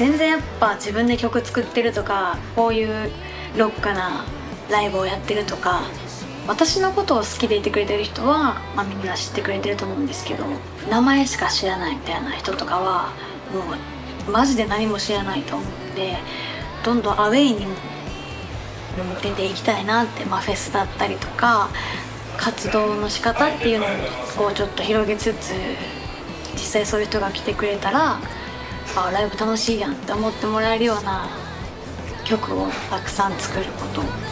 全然やっぱ自分で曲作ってるとかこういうロックなライブをやってるとか私のことを好きでいてくれてる人は、まあ、みんな知ってくれてると思うんですけど名前しか知らないみたいな人とかはもうマジで何も知らないと思うんでどんどんアウェイにも出ていきたいなって、まあ、フェスだったりとか活動の仕方っていうのをこうちょっと広げつつ実際そういう人が来てくれたらあライブ楽しいやんって思ってもらえるような曲をたくさん作ること。